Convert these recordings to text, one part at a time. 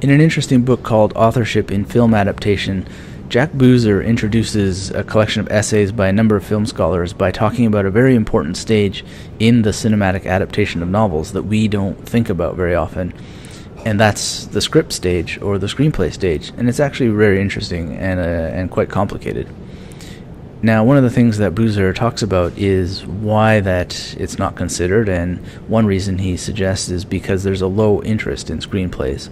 In an interesting book called Authorship in Film Adaptation, Jack Boozer introduces a collection of essays by a number of film scholars by talking about a very important stage in the cinematic adaptation of novels that we don't think about very often. And that's the script stage or the screenplay stage. And it's actually very interesting and, uh, and quite complicated. Now, one of the things that Boozer talks about is why that it's not considered, and one reason he suggests is because there's a low interest in screenplays.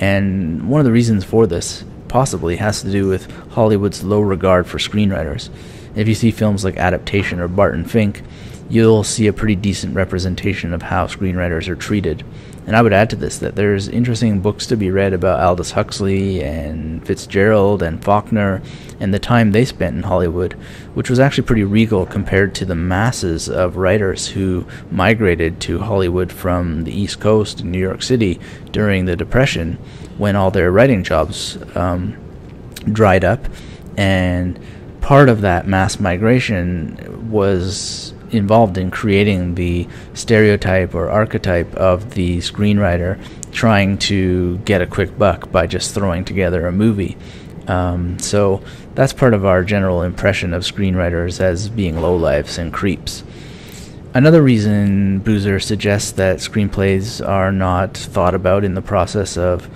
And one of the reasons for this possibly has to do with Hollywood's low regard for screenwriters. If you see films like Adaptation or Barton Fink, you'll see a pretty decent representation of how screenwriters are treated. And I would add to this that there's interesting books to be read about Aldous Huxley and Fitzgerald and Faulkner and the time they spent in Hollywood, which was actually pretty regal compared to the masses of writers who migrated to Hollywood from the East Coast in New York City during the Depression when all their writing jobs um, dried up. And part of that mass migration was involved in creating the stereotype or archetype of the screenwriter trying to get a quick buck by just throwing together a movie. Um, so that's part of our general impression of screenwriters as being lowlifes and creeps. Another reason Boozer suggests that screenplays are not thought about in the process of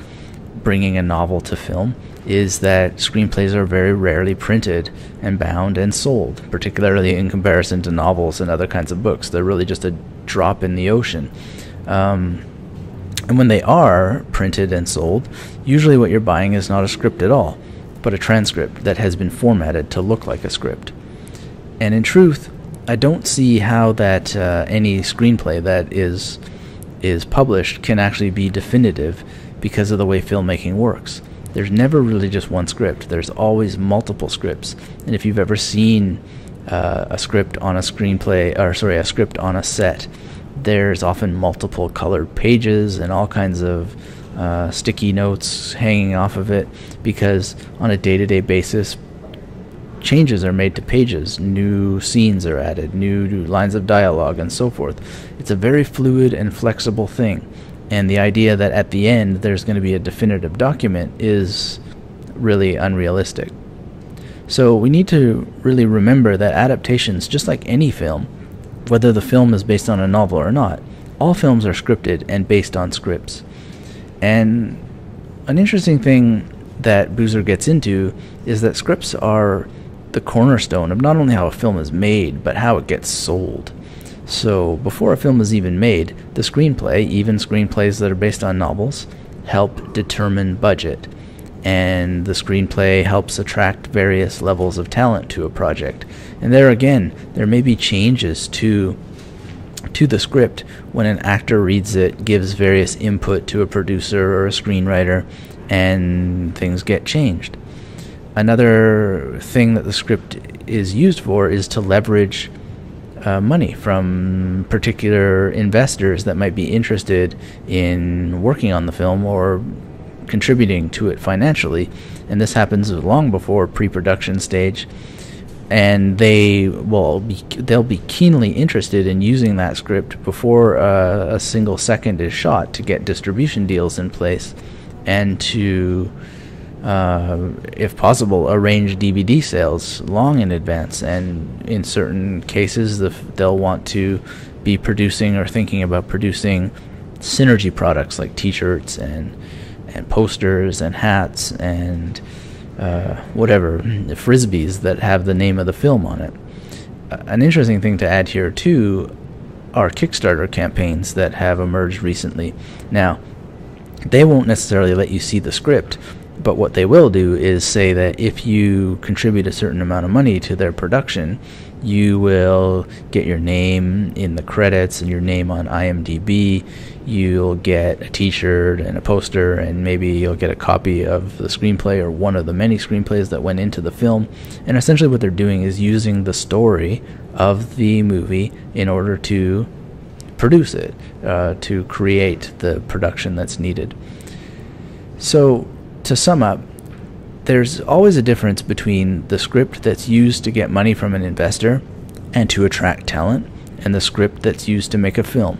bringing a novel to film is that screenplays are very rarely printed and bound and sold, particularly in comparison to novels and other kinds of books. They're really just a drop in the ocean. Um, and when they are printed and sold, usually what you're buying is not a script at all, but a transcript that has been formatted to look like a script. And in truth, I don't see how that uh, any screenplay that is is published can actually be definitive because of the way filmmaking works there's never really just one script. There's always multiple scripts. And if you've ever seen uh, a script on a screenplay, or sorry, a script on a set, there's often multiple colored pages and all kinds of uh, sticky notes hanging off of it because on a day to day basis, changes are made to pages, new scenes are added, new, new lines of dialogue, and so forth. It's a very fluid and flexible thing and the idea that at the end there's going to be a definitive document is really unrealistic. So we need to really remember that adaptations, just like any film, whether the film is based on a novel or not, all films are scripted and based on scripts. And an interesting thing that Boozer gets into is that scripts are the cornerstone of not only how a film is made, but how it gets sold. So, before a film is even made, the screenplay, even screenplays that are based on novels, help determine budget. And the screenplay helps attract various levels of talent to a project. And there again, there may be changes to to the script when an actor reads it, gives various input to a producer or a screenwriter, and things get changed. Another thing that the script is used for is to leverage uh, money from particular investors that might be interested in working on the film or contributing to it financially. And this happens long before pre-production stage. And they will be they'll be keenly interested in using that script before uh, a single second is shot to get distribution deals in place and to uh, if possible, arrange DVD sales long in advance. And in certain cases, the, they'll want to be producing or thinking about producing synergy products like T-shirts and and posters and hats and uh, whatever frisbees that have the name of the film on it. An interesting thing to add here too are Kickstarter campaigns that have emerged recently. Now, they won't necessarily let you see the script, but what they will do is say that if you contribute a certain amount of money to their production, you will get your name in the credits and your name on IMDb. You'll get a t shirt and a poster, and maybe you'll get a copy of the screenplay or one of the many screenplays that went into the film. And essentially, what they're doing is using the story of the movie in order to produce it, uh, to create the production that's needed. So, to sum up, there's always a difference between the script that's used to get money from an investor and to attract talent, and the script that's used to make a film.